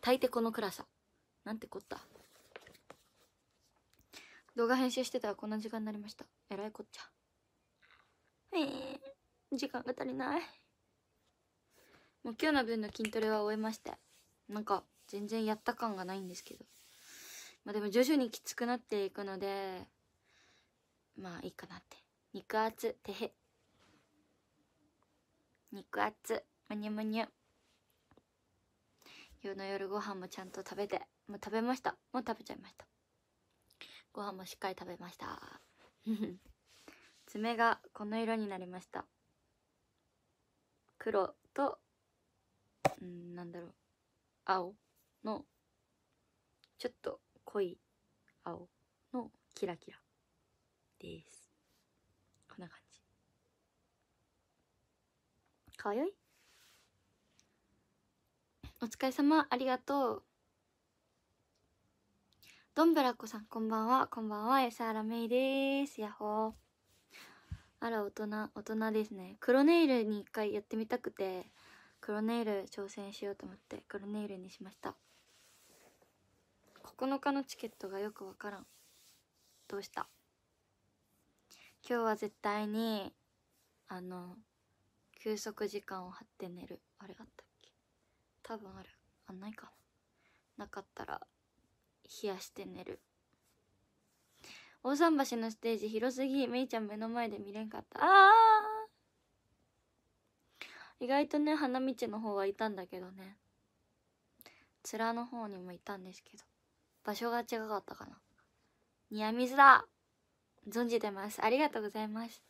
炊いてこの暗さ。なんてこった。動画編集してたらこんな時間になりました。えらいこっちゃ。えー、時間が足りない。もう今日の分の筋トレは終えまして。なんか全然やった感がないんですけど。まあでも徐々にきつくなっていくのでまあいいかなって。肉厚てへ。肉厚むにゅむにゅ。夜の夜ご飯もちゃんと食べてもう食べました。もう食べちゃいました。ご飯もしっかり食べました。爪がこの色になりました。黒とうんなんだろう。青のちょっと濃い青のキラキラ。です。こんな感じ。かわいい？お疲れ様ありがとう。どんぶらこさんこんばんは。こんばんは吉原めいです。やっほー。あら大人大人ですね。黒ネイルに一回やってみたくて黒ネイル挑戦しようと思って黒ネイルにしました。9日のチケットがよくわからん。どうした？今日は絶対にあの休息時間を張って寝る。あれあった多分ある。あないか。ななかったら冷やして寝る。大桟橋のステージ広すぎ。めいちゃん目の前で見れんかった。あー！意外とね花道の方はいたんだけどね。面の方にもいたんですけど。場所が違かったかな。ニアミスだ！存じてます。ありがとうございます。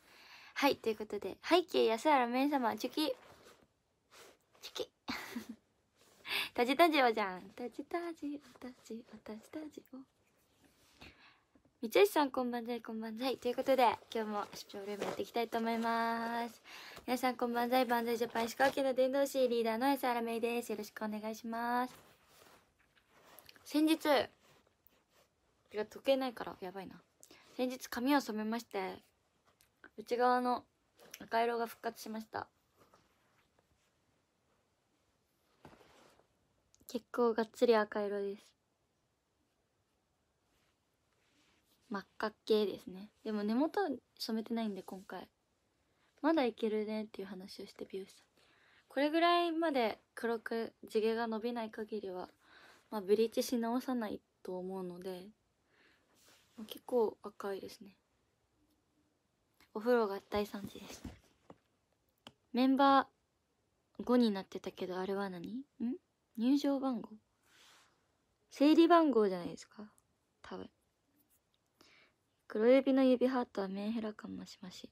はいということで。背景安原めい様チュキ。チュキ。タジタジオじゃん。タジタジオタジオタジタジオ三石さんこんばんざいこんばんざい。ということで今日もシピョールームやっていきたいと思います。皆さんこんばんざい万歳ジャパン石川県の伝道師リーダーの安原芽衣です。よろしくお願いします。先日てか時計ないからやばいな。先日髪を染めまして内側の赤色が復活しました。結構がっつり赤色です。真っ赤っ系ですね。でも根元染めてないんで今回。まだいけるねっていう話をして美容師さん。これぐらいまで黒く地毛が伸びない限りはまあブリーチし直さないと思うので結構赤いですね。お風呂が大惨事です。メンバー5になってたけどあれは何？ん？入場番号。整理番号じゃないですか。多分。黒指の指ハートはメンヘラ感増し増し。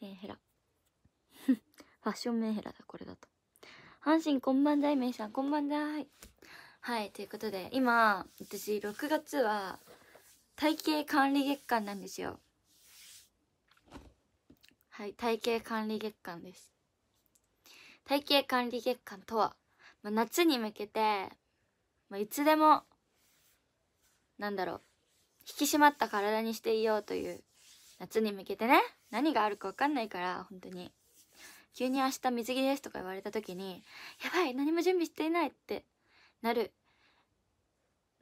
メンヘラ。ファッションメンヘラだこれだと。阪神こんばんざいめいさんこんばんざい。はいということで今私6月は体型管理月間なんですよ。はい体型管理月間です。体型管理月間とは、まあ、夏に向けて、まあ、いつでもなんだろう引き締まった体にしていようという夏に向けてね何があるか分かんないから本当に。急に明日水着ですとか言われた時にやばい何も準備していないってなる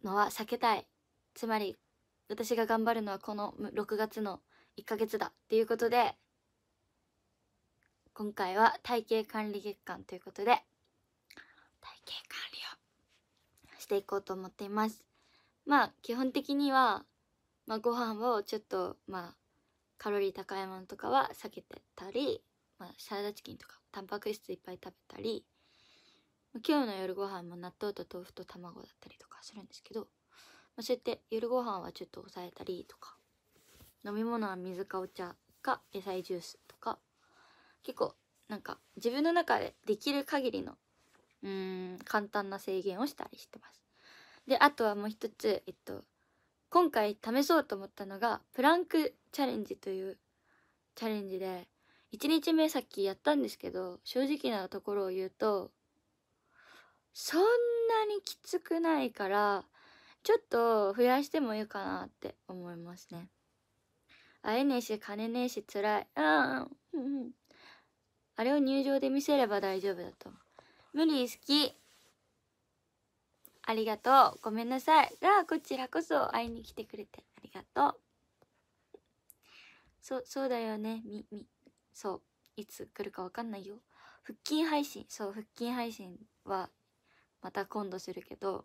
のは避けたい。つまり私が頑張るのはこの6月の1ヶ月だっていうことで今回は体型管理月間ということで体型管理をしていこうと思っています。まあ基本的には、まあ、ご飯をちょっとまあカロリー高いものとかは避けてたり、まあ、サラダチキンとかタンパク質いっぱい食べたり今日の夜ご飯も納豆と豆腐と卵だったりとかするんですけど、まあ、そうやって夜ご飯はちょっと抑えたりとか飲み物は水かお茶か野菜ジュースとか結構なんか自分の中でできる限りのうーん簡単な制限をしたりしてます。であとはもう一つえっと今回試そうと思ったのがプランクチャレンジというチャレンジで1日目さっきやったんですけど正直なところを言うとそんなにきつくないからちょっと増やしてもいいかなって思いますね。会えねえし金ねえし辛い。うんうん。あれを入場で見せれば大丈夫だと。無理好きありがとう。ごめんなさい。がこちらこそ会いに来てくれてありがとう。そうそうだよね。みみそう。いつ来るかわかんないよ。腹筋配信。そう腹筋配信はまた今度するけど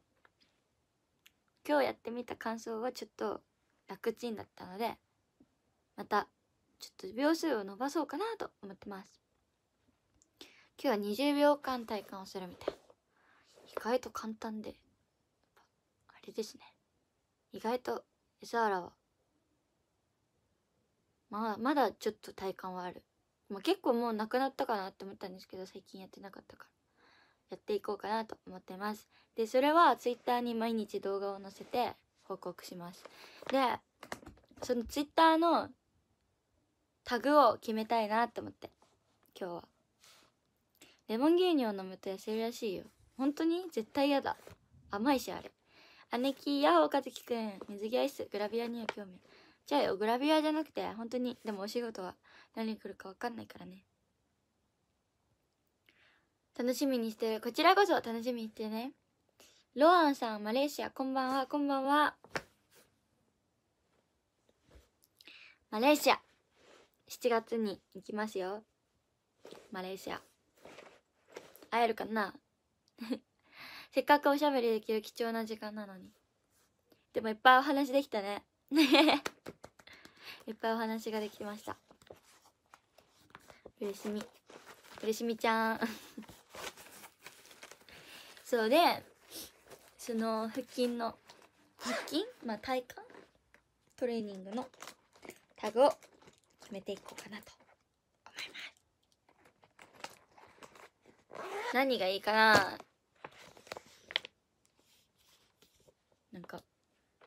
今日やってみた感想はちょっと楽ちんだったのでまたちょっと秒数を伸ばそうかなと思ってます。今日は20秒間体感をするみたい。意外と簡単で。あれですね。意外とエザーラはまあまだちょっと体感はある。まあ、結構もうなくなったかなって思ったんですけど最近やってなかったから。やっていこうかなと思ってます。でそれは Twitter に毎日動画を載せて報告します。でその Twitter のタグを決めたいなと思って今日は。レモン牛乳を飲むと痩せるらしいよ。本当に？絶対嫌だ。甘いしあれ。姉貴やほかずきくん。水着アイス。グラビアには興味じゃあよグラビアじゃなくて本当に？でもお仕事は？何来るか分かんないからね。楽しみにしてる。こちらこそ楽しみにしてね。ロアンさんマレーシアこんばんは。こんばんは。マレーシア。7月に行きますよ。マレーシア。会えるかな？せっかくおしゃべりできる貴重な時間なのに。でもいっぱいお話できたね。いっぱいお話ができました。嬉しみ。嬉しみちゃん。そうでその腹筋の腹筋？まあ体幹？トレーニングのタグを決めていこうかなと思います何がいいかな？なんか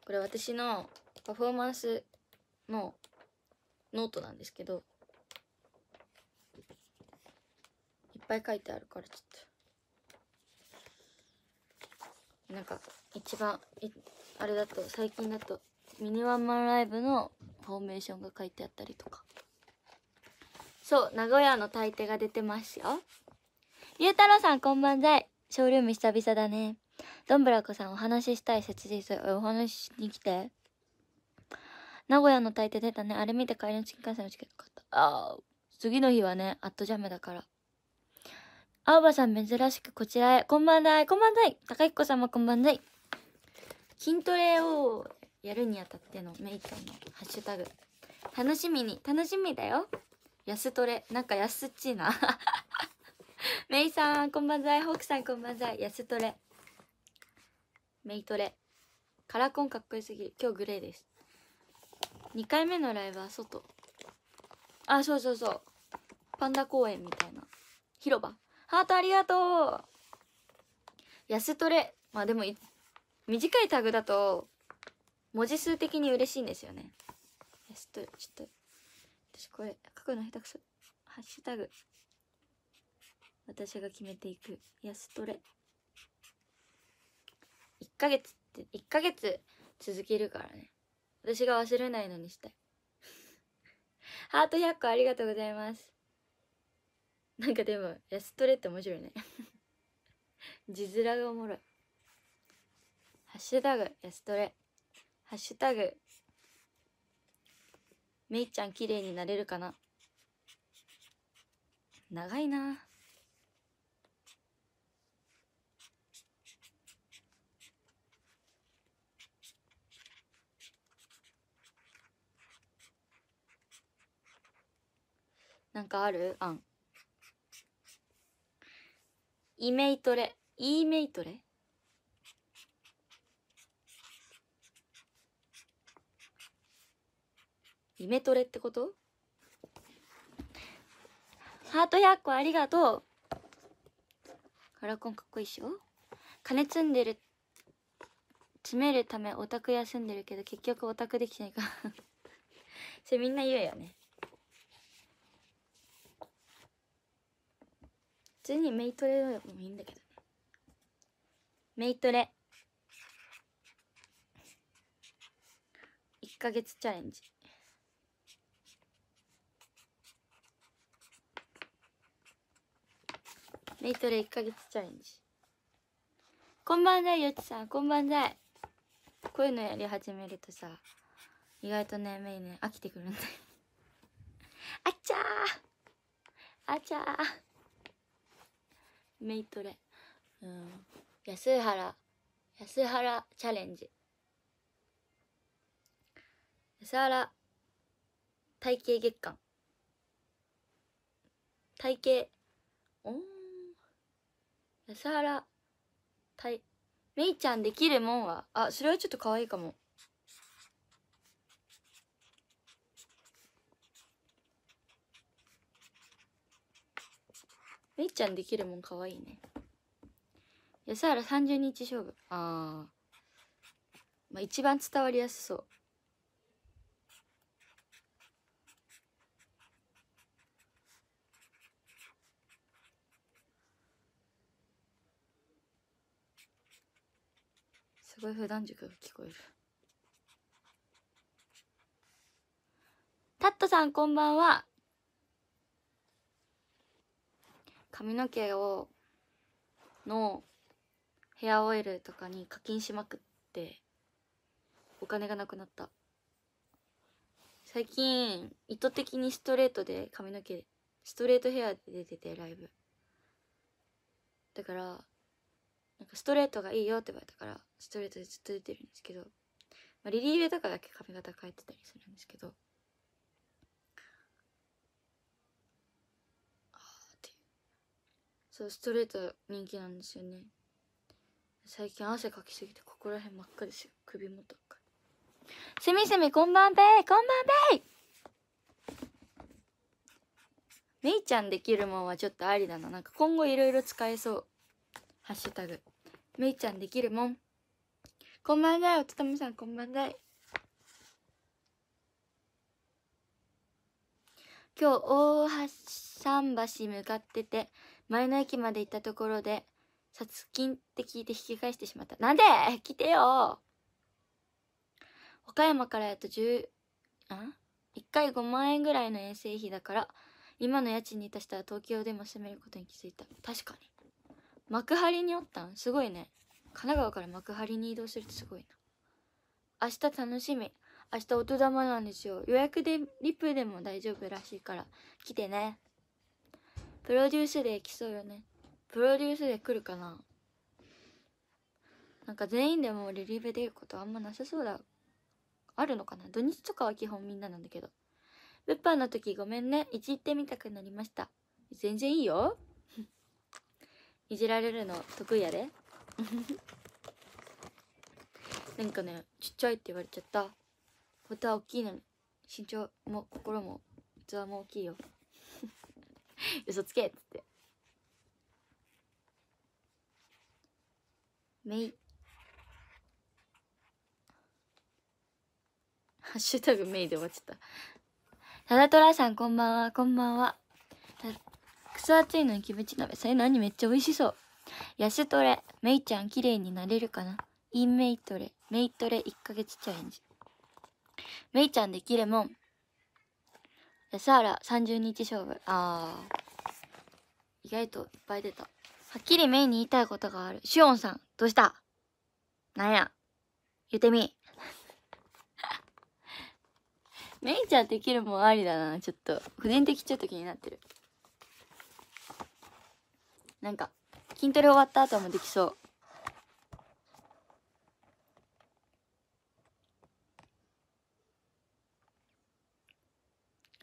これ私のパフォーマンスのノートなんですけどいっぱい書いてあるからちょっと。なんか一番あれだと最近だとミニワンマンライブのフォーメーションが書いてあったりとか。そう名古屋の大抵が出てますよ。ゆうたろうさんこんばんざいショールーム久々だねどんぶらこさんお話ししたい切実お話しに来て名古屋の大抵出たねあれ見て帰りの新幹線のチケット買ったああ次の日はねアットジャムだから青葉さん珍しくこちらへ。こんばんだい、こんばんだい。高彦さんもこんばんだい。筋トレをやるにあたってのメイちゃんのハッシュタグ。楽しみに、楽しみだよ。安トレ。なんか安っちいな。メイさん、こんばんざい。ホークさん、こんばんざい。安トレ。メイトレ。カラコンかっこよすぎる。今日グレーです。2回目のライブは外。あ、そうそうそう。パンダ公園みたいな。広場ハートありがとう安トレまあでも短いタグだと文字数的に嬉しいんですよね安トレちょっと私これ書くの下手くそハッシュタグ私が決めていく。安トレ1ヶ月って1ヶ月続けるからね。私が忘れないのにしたい。ハート100個ありがとうございます。なんかでも安トレって面白いね。字面がおもろい。ハッシュタグ安トレハッシュタグめいちゃん綺麗になれるかな。長いな。なんかある？あんイメイトレ。イメイトレ？イメトレってこと？ハート100個ありがとう。カラコンかっこいいっしょ？金積んでる詰めるためオタク休んでるけど結局オタクできないか それみんな言うよね。普通にメイトレでもいいんだけどね。メイトレ。1ヶ月チャレンジ。メイトレ1ヶ月チャレンジ。こんばんだいよちさん。こんばんだい。こういうのやり始めるとさ意外とねメイね飽きてくるんだよ。あっちゃー。あちゃー。メイトレ。うん。安原。安原チャレンジ。安原。体型月間。体型。おん安原。体めいちゃんできるもんは。あそれはちょっと可愛いかも。めいちゃんできるもん可愛いね。安原30日勝負ああまあ一番伝わりやすそう。すごい普段塾が聞こえる。タットさんこんばんは髪の毛をのヘアオイルとかに課金しまくってお金がなくなった。最近意図的にストレートで髪の毛ストレートヘアで出ててライブ。だからなんかストレートがいいよって言われたからストレートでずっと出てるんですけど、まあ、リリーベとかだけ髪型変えてたりするんですけどあーっていうそうストレート人気なんですよね。最近汗かきすぎてここら辺真っ赤ですよ。首元赤すみすみこんばんべこんばんべめいちゃんできるもんはちょっとありだな。なんか今後いろいろ使えそう。ハッシュタグ。めいちゃんできるもん。こんばんだよおつとめさんこんばんだい今日大橋桟橋向かってて前の駅まで行ったところで殺菌って聞いて引き返してしまった。なんで？来てよ。岡山からやっと10あ？1回5万円ぐらいの遠征費だから今の家賃に足したら東京でも住めることに気づいた。確かに。幕張におったん？すごいね。神奈川から幕張に移動するってすごいな。明日楽しみ。明日音玉なんですよ。予約でリプでも大丈夫らしいから来てね。プロデュースで来そうよね。プロデュースで来るかな。なんか全員でもリリベ出ることあんまなさそうだ。あるのかな？土日とかは基本みんななんだけど。物販の時ごめんね。いじってみたくなりました。全然いいよ。いじられるの得意やで。なんかねちっちゃいって言われちゃった。本当は大きいのに。身長も心も器も大きいよ。嘘つけっつって。めいハッシュタグメイで終わっちゃった。ただトラさんこんばんは。こんばんは。クソ暑いのにキムチ鍋。それ何めっちゃ美味しそう。安トレ。メイちゃん綺麗になれるかな。インメイトレ。メイトレ1ヶ月チャレンジ。メイちゃんできるもん。安原30日勝負。あー。意外といっぱい出た。はっきりメイに言いたいことがある。シオンさんどうした？なんや？言ってみ。メイちゃんできるもんありだな。ちょっと個人的ちょっと気になってる。なんか筋トレ終わった後もできそう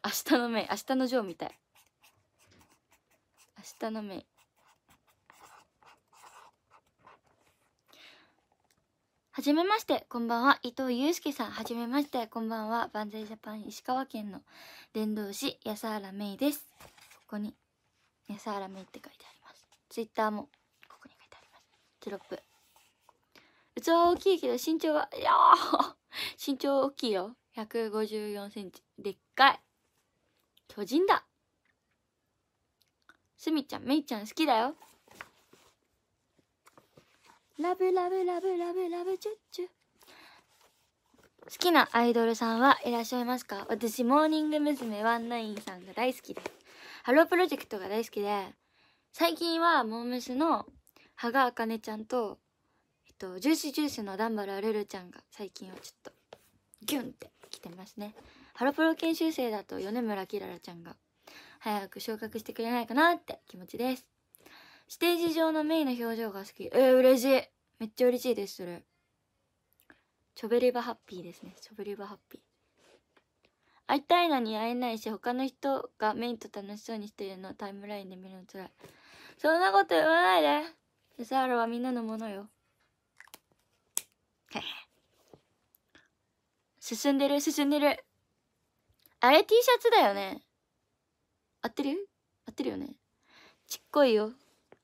明日のメイ明日のジョーみたい。明日のメイはじめましてこんばんは。伊藤祐介さん。はじめましてこんばんは。万歳ジャパン石川県の伝道師安原メイです。ここに安原メイって書いてあります。ツイッターもここに書いてあります。テロップ。器は大きいけど身長はいや 身長大きいよ。154センチ。でっかい。巨人だ。すみちゃんめいちゃん好きだよ。ラブラブラブラブラブチュッチュ。好きなアイドルさんはいらっしゃいますか？私モーニング娘。19さんが大好きで。すハロープロジェクトが大好きで。最近はモームスの羽賀あかねちゃんとえっとジューシージュースのダンバルアルルちゃんが最近はちょっとギュンってきてますね。ハロプロ研修生だと米村きららちゃんが早く昇格してくれないかなって気持ちです。ステージ上のメインの表情が好き。えー、嬉しい。めっちゃ嬉しいですそれ。チョベリバハッピーですね。チョベリバハッピー。会いたいのに会えないし他の人がメインと楽しそうにしてるのタイムラインで見るのつらい。そんなこと言わないで。セサールはみんなのものよ。進んでる進んでる。あれ T シャツだよね合ってる？合ってるよねちっこいよ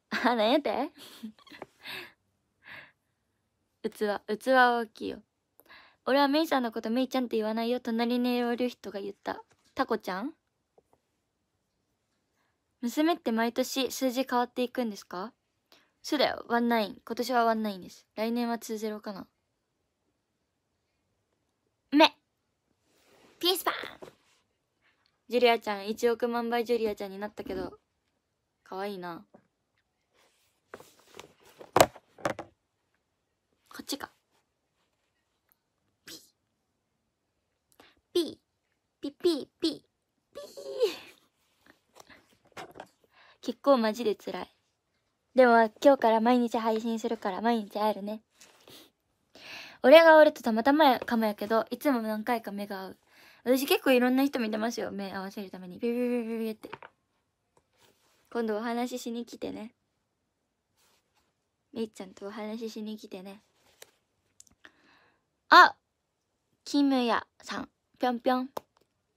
あ、なんやて？器、器は大きいよ。俺はメイさんのことメイちゃんって言わないよ。隣にいる人が言った。タコちゃん？娘って毎年数字変わっていくんですか？そうだよ。ワンナイン。今年はワンナインです。来年はツーゼロかな。目ピースパンジュリアちゃん、1億万倍ジュリアちゃんになったけど、かわいいな。こっちか。ピ。ピ。ピピピ。ピ。結構マジで辛い。でも今日から毎日配信するから毎日会えるね。俺が俺とたまたまかもやけど、いつも何回か目が合う。私結構いろんな人見てますよ。目合わせるために。ビビビビビって。今度お話ししに来てね。めいちゃんとお話ししに来てね。あキムヤさん、ぴょんぴょん。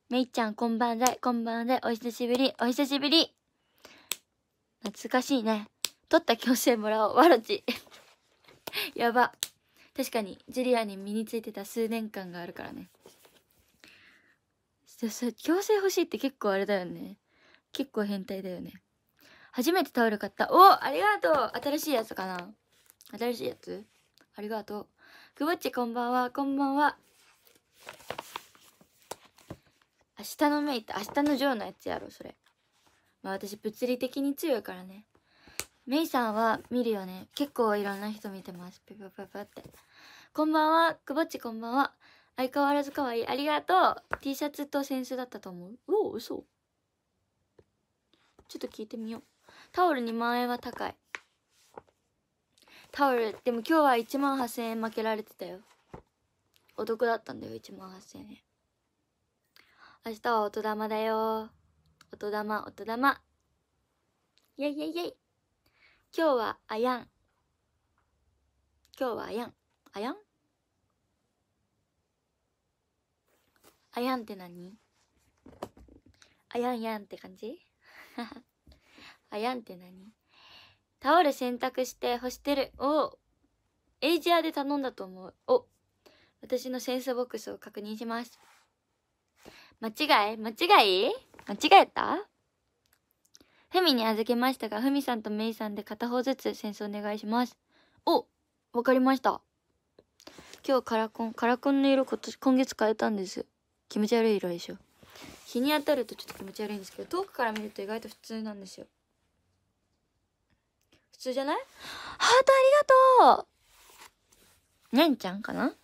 めいちゃん、こんばんで、こんばんで、お久しぶり、お久しぶり。懐かしいね。取った強制もらおう、わろち。やば。確かに、ジュリアに身についてた数年間があるからね。強制欲しいって結構あれだよね。結構変態だよね。初めてタオル買った。おありがとう新しいやつかな新しいやつ？ありがとう。くぼっちこんばんは、こんばんは。明日のメイト、明日のジョーのやつやろ、それ。まあ私物理的に強いからね。メイさんは見るよね。結構いろんな人見てます。ピパパパって。こんばんは、くぼっちこんばんは。相変わらず可愛い。ありがとう。T シャツと扇子だったと思う。おお、嘘。ちょっと聞いてみよう。タオル2万円は高い。タオルでも今日は1万8000円負けられてたよお得だったんだよ1万8000円明日は音玉だよ音玉音玉イェイイェイイェイ今日はあやん今日はあやんあやんあやんって何？あやんやんって感じ？あやんって何？タオル洗濯して干してる。おエイジアで頼んだと思う。お私のセンスボックスを確認します。間違い？間違い？間違えた？ふみに預けましたが、ふみさんとめいさんで片方ずつ戦争お願いします。おわかりました。今日カラコン、カラコンの色今年、今月変えたんです。気持ち悪い色でしょ。日に当たるとちょっと気持ち悪いんですけど、遠くから見ると意外と普通なんですよ。普通じゃない？ハートありがとうにゃんちゃんかな？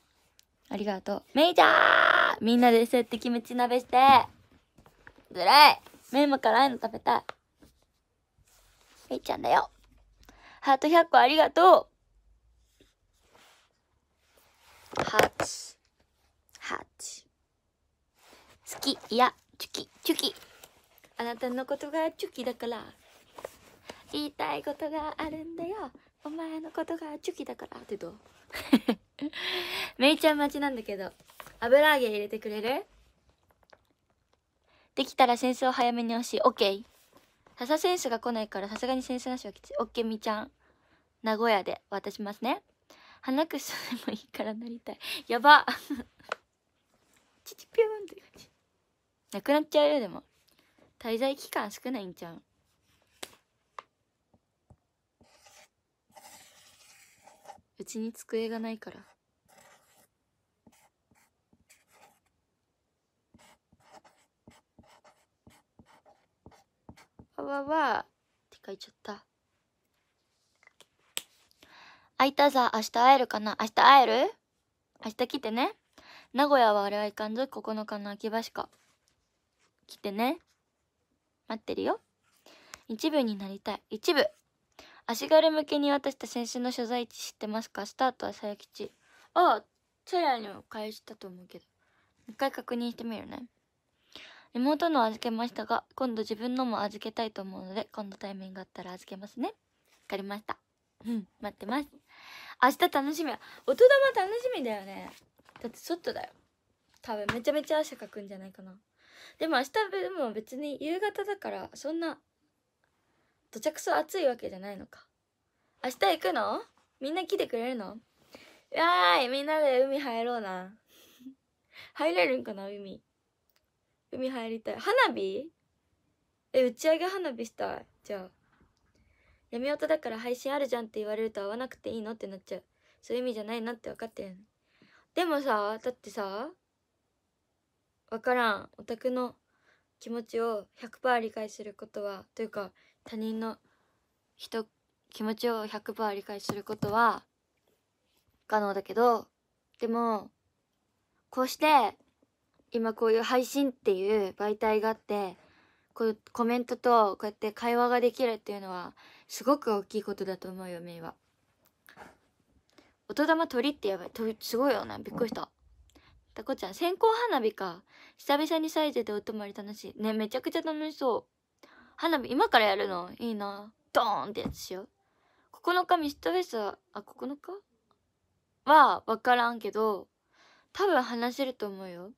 ありがとう。メイちゃんみんなでそうやってキムチ鍋して。ずらいメイも辛いの食べたい。メイちゃんだよ。ハート100個ありがとう。ハーツ。ハーツ。好き。いや、チュキ、チュキ。あなたのことがチュキだから。言いたいことがあるんだよ。お前のことがチュキだから。ってどう？めいちゃん待ちなんだけど。油揚げ入れてくれる？できたらセンスを早めに欲し。いオッケー。笹センスが来ないからさすがにセンスなしはきつい。オッケーみちゃん。名古屋で。渡しますね。鼻くそでもいいからなりたい。やば。チチピューンって感じ。なくなっちゃうよでも。滞在期間少ないんちゃう？うちに机がないから。わわわって書いちゃった。空いたさ明日会えるかな？明日会える？明日来てね。名古屋は俺は行かんぞ9日の秋葉しか。来てね。待ってるよ。一部になりたい。一部。足軽向けに渡した先週の所在地知ってますか？スタートは佐伯吉。ああそやにも返したと思うけど。一回確認してみるね。妹の預けましたが今度自分のも預けたいと思うので今度タイミングがあったら預けますね。わかりました。うん待ってます。明日楽しみや音玉楽しみだよね。だって外だよ。多分めちゃめちゃ汗かくんじゃないかな。でも明日でも別に夕方だからそんなどちゃくそ暑いわけじゃないのか。明日行くの？みんな来てくれるの？わーいみんなで海入ろうな。入れるんかな海。海入りたい。花火？え打ち上げ花火したい。じゃあ。闇音だから配信あるじゃんって言われると会わなくていいの？ってなっちゃう。そういう意味じゃないなって分かってるでもさだってさ分からん。オタクの気持ちを100%理解することはというか他人の人気持ちを100%理解することは可能だけどでもこうして今こういう配信っていう媒体があってこうコメントとこうやって会話ができるっていうのはすごく大きいことだと思うよメイは。音玉鳥ってやばい。鳥すごいよねびっくりした。タコちゃん線香花火か。久々にサイズでお泊まり楽しい。ねめちゃくちゃ楽しそう。花火今からやるの？いいな。ドーンってやつしよう。9日ミストフェスは？あ9日？は分からんけど多分話せると思うよ。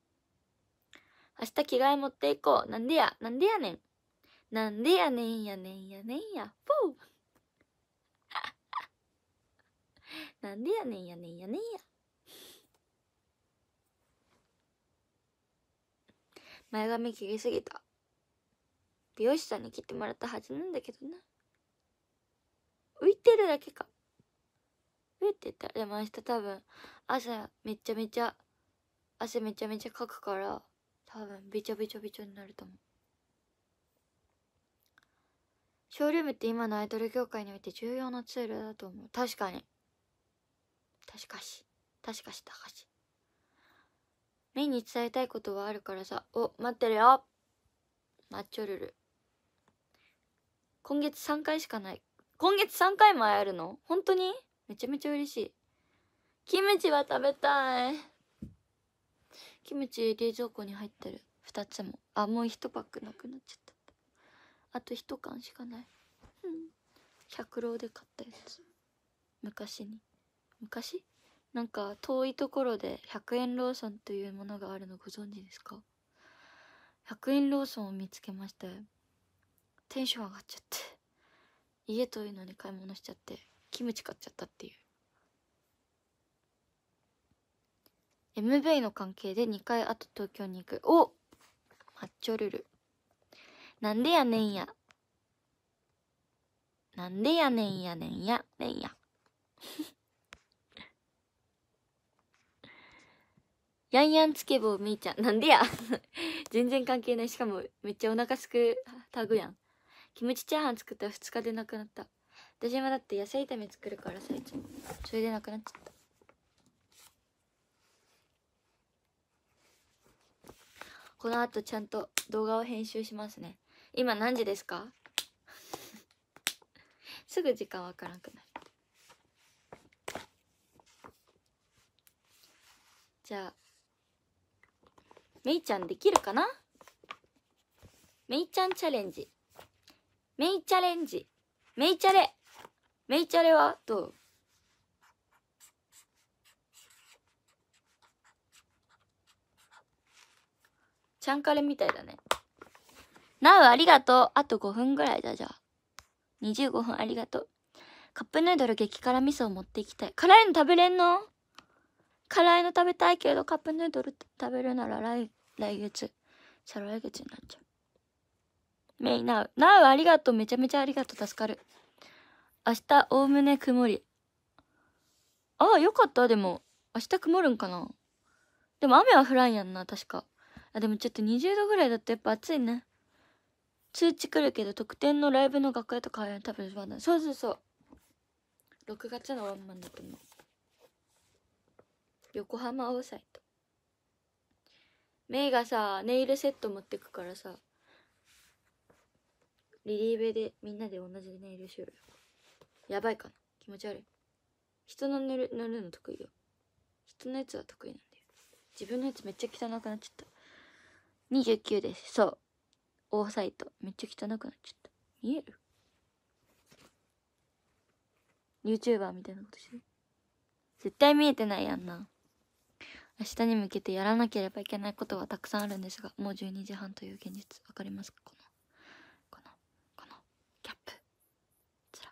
明日着替え持っていこう。なんでや？なんでやねん。なんでやねんやねんやねんや。ぽう なんでやねんやねんやねんや。前髪切りすぎた。美容師さんに切ってもらったはずなんだけどな。浮いてるだけか。浮いてた。でも明日多分朝めちゃめちゃ汗めちゃめちゃかくから多分びちょびちょびちょになると思う。ショールームって今のアイドル業界において重要なツールだと思う。確かに。確かし。確かし。確かし。メイに伝えたいことはあるからさ。お待ってるよ。マッチョルル。今月3回しかない。今月3回も会えるの？本当に？めちゃめちゃ嬉しい。キムチは食べたい。キムチ冷蔵庫に入ってる。2つも。あもう1パックなくなっちゃった。あと1缶しかない。うん。百郎で買ったやつ。昔に。昔？なんか遠いところで100円ローソンというものがあるのご存知ですか？100円ローソンを見つけましたよテンション上がっちゃって家遠いのに買い物しちゃってキムチ買っちゃったっていう。MV の関係で2回あと東京に行く。おマッチョルル。なんでやねんや。なんでやねんやねんや。ねんや。ヤンヤンつけ棒みーちゃん。なんでや 全然関係ない。しかも、めっちゃお腹すくタグやん。キムチチャーハン作ったら2日でなくなった。私もだって野菜炒め作るからさ、いつも。それでなくなっちゃった。この後ちゃんと動画を編集しますね。今何時ですか？すぐ時間わからんくなる。じゃあ、めいちゃんできるかな？めいちゃんチャレンジ。めいチャレンジ。めいチャレ。めいチャレはどう？ちゃんカレみたいだね。なうありがとう。あと5分ぐらいだじゃあ。25分ありがとう。カップヌードル激辛味噌を持っていきたい。辛いの食べれんの？辛いの食べたいけどカップヌードル食べるなら来来月。再来月になっちゃう。メイナウ。ナウありがとう。めちゃめちゃありがとう。助かる。明日、おおむね曇り。ああ、よかった。でも、明日曇るんかな。でも雨は降らんやんな、確か。あ、でもちょっと20度ぐらいだとやっぱ暑いね。通知来るけど特典のライブの楽屋とかは多分まだそうそうそう6月のワンマンだと思う横浜オーサイト。メイがさネイルセット持ってくからさリリーベでみんなで同じネイルしようよ。やばいかな。気持ち悪い。人の塗る塗るの得意よ。人のやつは得意なんだよ。自分のやつめっちゃ汚くなっちゃった。29です。そう。オーサイト。めっちゃ汚くなっちゃった。見える？YouTuber みたいなことして。る絶対見えてないやんな。明日に向けてやらなければいけないことはたくさんあるんですがもう12時半という現実わかりますか？このこのこのキャップ。こちら。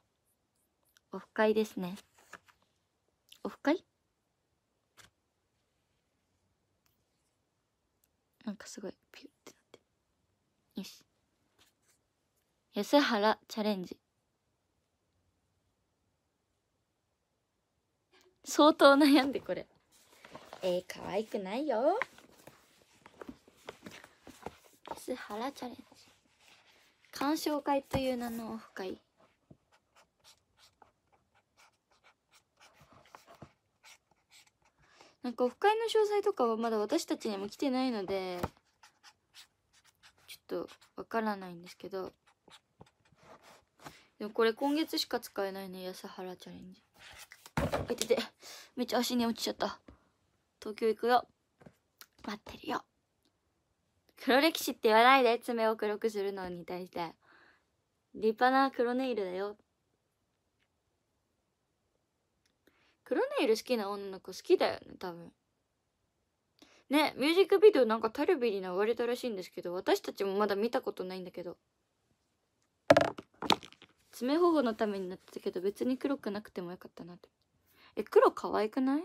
オフ会ですね。オフ会？なんかすごいピュッてなって。よし。安原チャレンジ。相当悩んでこれ。えー、可愛くないよ。安原チャレンジ。鑑賞会という名のオフ会なんかオフ会の詳細とかはまだ私たちにも来てないのでちょっとわからないんですけど。でもこれ今月しか使えないね安原チャレンジ。あいててめっちゃ足に落ちちゃった。東京行くよ待ってるよ。黒歴史って言わないで。爪を黒くするのに対して。立派な黒ネイルだよ。黒ネイル好きな女の子好きだよね多分。ねミュージックビデオなんかタルビに流れたらしいんですけど私たちもまだ見たことないんだけど。爪保護のためになってたけど別に黒くなくてもよかったなって。え黒可愛くない？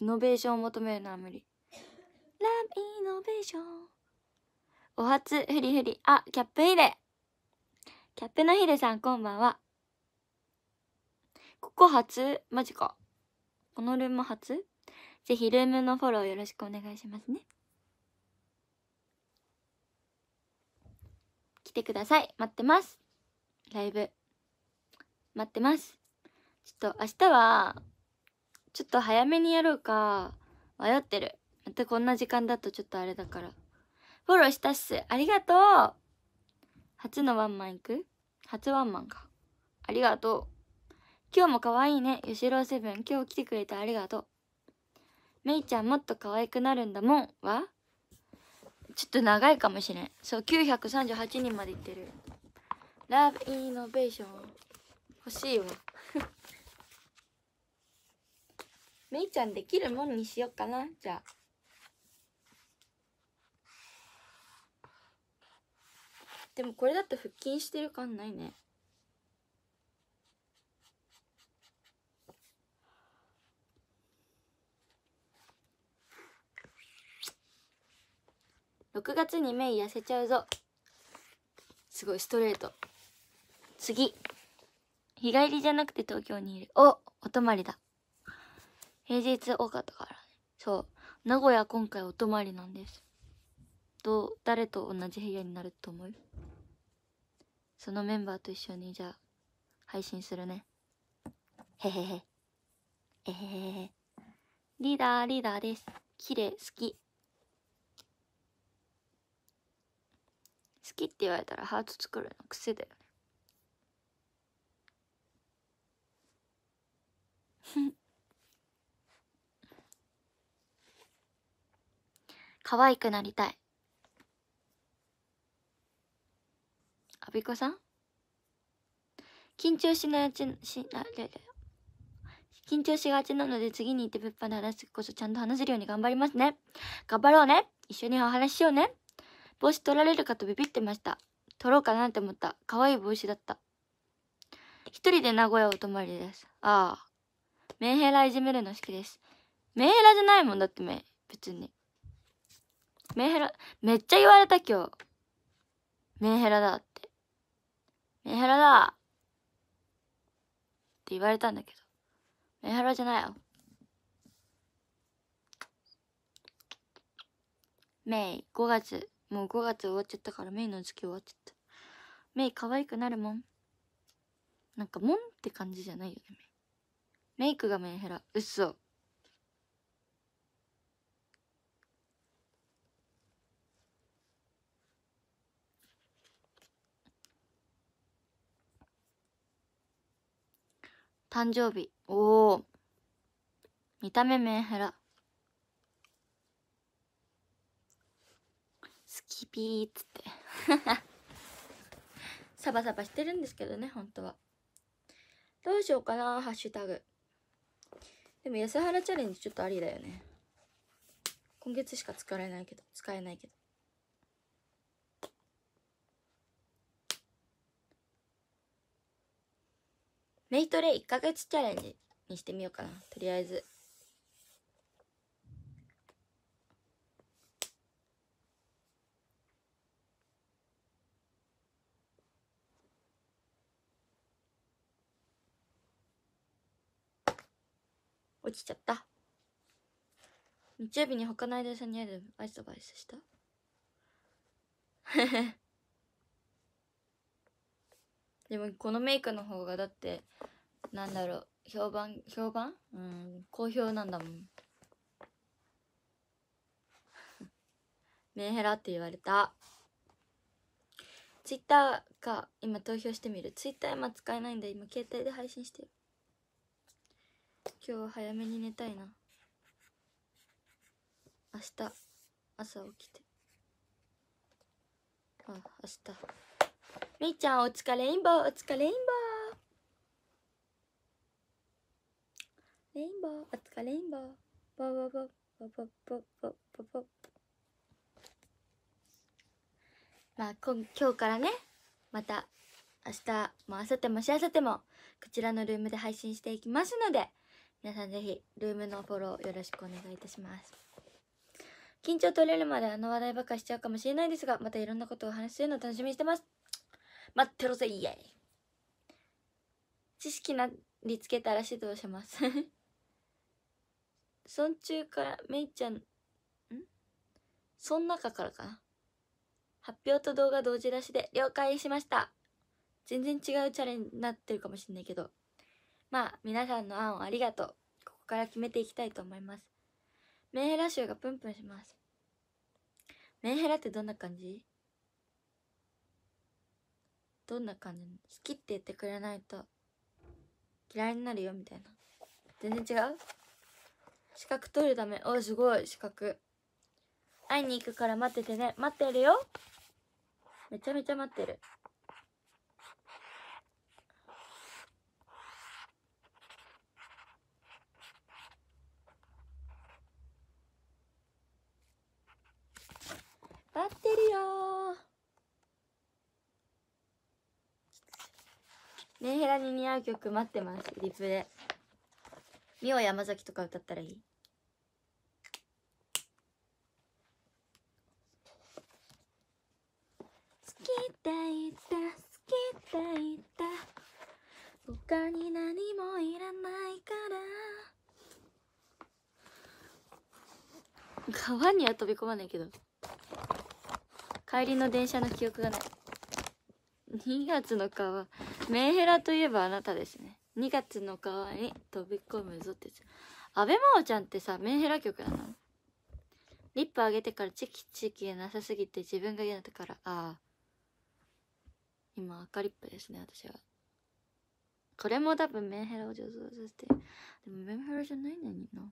イノベーションを求めるのは無理ラブイノベーションお初フリフリあキャップ入れキャップのヒデさんこんばんは。ここ初？マジか。このルーム初？ぜひルームのフォローよろしくお願いしますね。来てください。待ってます。ライブ。待ってます。ちょっと明日は、ちょっと早めにやろうか、迷ってる。またこんな時間だとちょっとあれだから。フォローしたっす。ありがとう初のワンマン行く？初ワンマンか。ありがとう。今日も可愛いね。よしろセブン。今日来てくれてありがとう。めいちゃんもっと可愛くなるんだもん。は？ちょっと長いかもしれん。そう、938人までいってる。ラブイノベーション。欲しいわ。めいちゃんできるもんにしよっかな。じゃあ。でもこれだと腹筋してる感ないね。6月にメイ痩せちゃうぞ。すごいストレート。次。日帰りじゃなくて東京にいる。おお泊まりだ。平日多かったから。ねそう。名古屋今回お泊まりなんです。どう？誰と同じ部屋になると思う？そのメンバーと一緒にじゃあ配信するね。へへへ。えへへへ。リーダーリーダーです。綺麗好き。好きって言われたらハート作るの癖だよね。可愛くなりたい。アビコさん？緊張しなちしな緊張しがちなので次に行って物販で話すこそちゃんと話せるように頑張りますね。頑張ろうね。一緒にお話ししようね。帽子取られるかとビビってました。取ろうかなって思った。可愛い帽子だった。一人で名古屋お泊まりです。ああ。メンヘラいじめるの好きです。メンヘラじゃないもんだってめ別に。メンヘラめっちゃ言われた今日。メンヘラだって。メンヘラだ。って言われたんだけど、メンヘラじゃないよ。メイ5月。もう5月終わっちゃったからメイの時期終わっちゃった。メイ可愛くなるもん。なんかもんって感じじゃないよねメイクがメンヘラ。うっそ。誕生日。おお見た目メンヘラ。スキピーっつって。サバサバしてるんですけどね本当は。どうしようかなハッシュタグ。でも安原チャレンジちょっとありだよね。今月しか使えないけど使えないけど。メイトレ1ヶ月チャレンジにしてみようかな。とりあえず。落ちちゃった。日曜日に他の間さんにあるアイスアイスした？でもこのメイクの方がだってなんだろう評判評判？うん好評なんだもん。メンヘラって言われた。ツイッターか今投票してみる。ツイッター今使えないんで今携帯で配信してる。今日は早めに寝たいな。明日朝起きて。あ明日。みーちゃんお疲れインボーお疲れインボーレインボーお疲れインボーボボボボボボボボボまあ今今日からねまた明日も明後日もしあさってもこちらのルームで配信していきますので皆さんぜひルームのフォローよろしくお願いいたします。緊張取れるまであの話題ばっかしちゃうかもしれないですがまたいろんなことをお話しするの楽しみにしてます。待ってろぜイエイ。知識なりつけたら指導します。村中からめいちゃんん？そん中からかな。発表と動画同時出しで了解しました。全然違うチャレンジになってるかもしれないけど。まあ皆さんの案をありがとう。ここから決めていきたいと思います。メンヘラ臭がプンプンします。メンヘラってどんな感じ？どんな感じ？好きって言ってくれないと嫌いになるよみたいな。全然違う？資格取るため。おすごい。資格。会いに行くから待っててね。待ってるよ。めちゃめちゃ待ってる。待ってるよメンヘラに似合う曲待ってますリプでミオ山崎とか歌ったらいい？好きって言った好きって言った。他に何もいらないから。川には飛び込まないけど。帰りの電車の記憶がない。2月の川。メンヘラといえばあなたですね。2月の川に飛び込むぞって安倍真央ちゃんってさメンヘラ曲なの？リップ上げてからチキチキがなさすぎて自分が嫌だったから。ああ。今赤リップですね私は。これも多分メンヘラを上手させて。でもメンヘラじゃないのにな。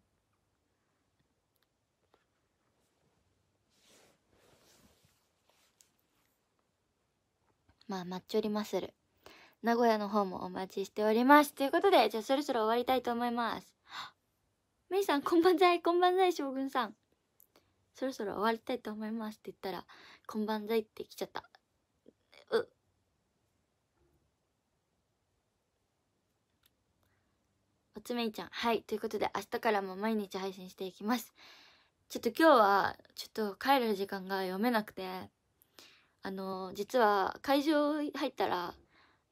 まあ、待ちおりまする。名古屋の方もお待ちしております。ということで、じゃあそろそろ終わりたいと思います。メイさん、こんばんざい、こんばんざい、将軍さん。そろそろ終わりたいと思いますって言ったら、こんばんざいって来ちゃった。う。おつめいちゃん。はい。ということで、明日からも毎日配信していきます。ちょっと今日は、ちょっと帰る時間が読めなくて、あの実は会場入ったら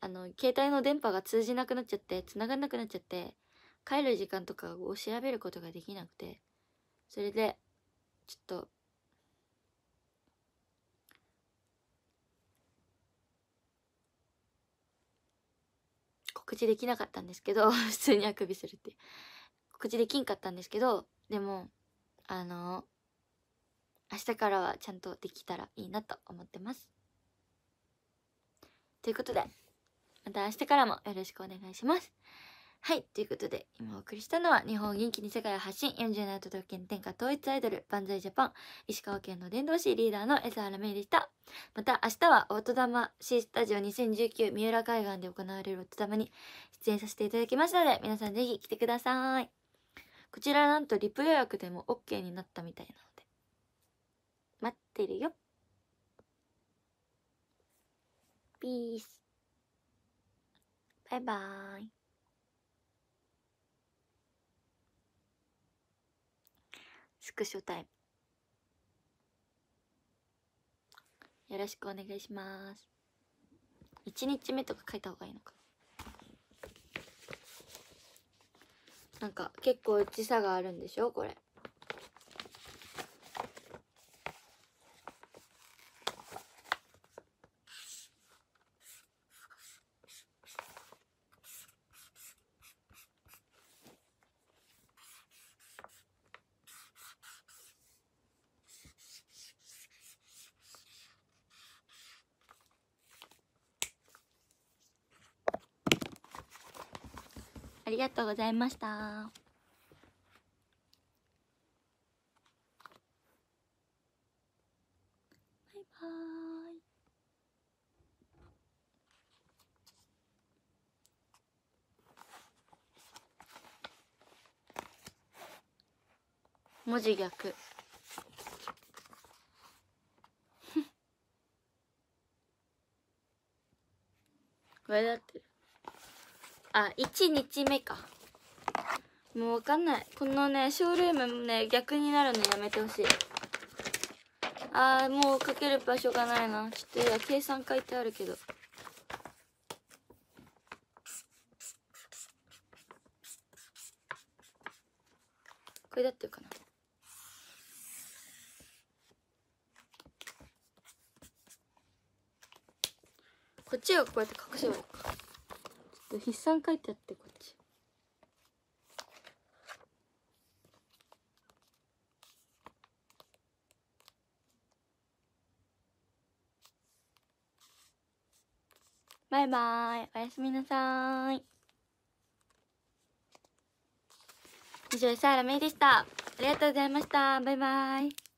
あの携帯の電波が通じなくなっちゃって繋がんなくなっちゃって帰る時間とかを調べることができなくてそれでちょっと告知できなかったんですけど 普通にあくびするって告知できんかったんですけどでもあの明日からはちゃんとできたらいいなと思ってます。ということで。また明日からもよろしくお願いしますはい。ということで、今お送りしたのは、日本元気に世界を発信、47都道府県天下統一アイドル、万歳ジャパン、石川県の伝道師リーダーの江原芽でした。また、明日は、オート玉 C スタジオ2019三浦海岸で行われるオート玉に出演させていただきますので、皆さんぜひ来てください。こちらなんとリプ予約でも OK になったみたいなので、待ってるよ。ピース。バイバーイ。スクショタイム。よろしくお願いします。1日目とか書いた方がいいのか。なんか結構時差があるんでしょ？これ。がとうございました。バイバーイ。文字逆。これだって。あ1日目か。もうわかんない。このねショールームね逆になるのやめてほしい。あーもうかける場所がないな。ちょっといや計算書いてあるけど。これだってるかな。こっちをこうやって隠せばいい。筆算書いてあってこっちバイバイおやすみなさい以上、サーラメイでした。ありがとうございました。バイバイ。